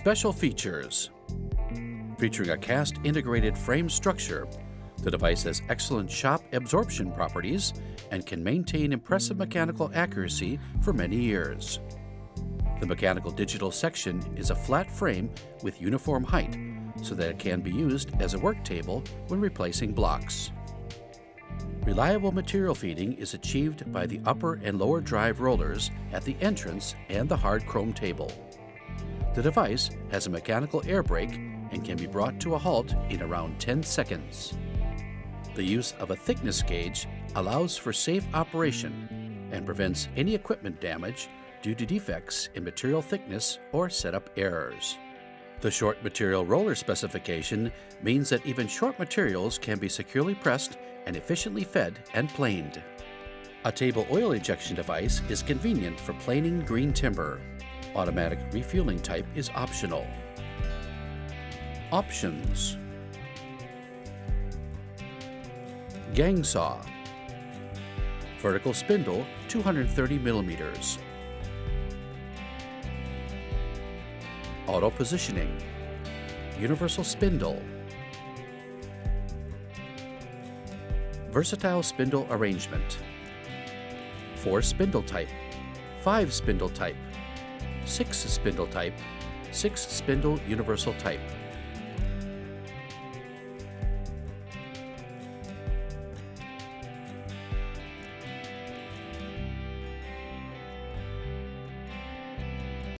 Special features Featuring a cast integrated frame structure, the device has excellent shock absorption properties and can maintain impressive mechanical accuracy for many years. The mechanical digital section is a flat frame with uniform height so that it can be used as a work table when replacing blocks. Reliable material feeding is achieved by the upper and lower drive rollers at the entrance and the hard chrome table. The device has a mechanical air brake and can be brought to a halt in around 10 seconds. The use of a thickness gauge allows for safe operation and prevents any equipment damage due to defects in material thickness or setup errors. The short material roller specification means that even short materials can be securely pressed and efficiently fed and planed. A table oil ejection device is convenient for planing green timber. Automatic refueling type is optional. Options. Gang saw Vertical spindle 230 millimeters. Auto positioning. Universal spindle. Versatile spindle arrangement. 4 spindle type. 5 spindle type 6 spindle type. 6 spindle universal type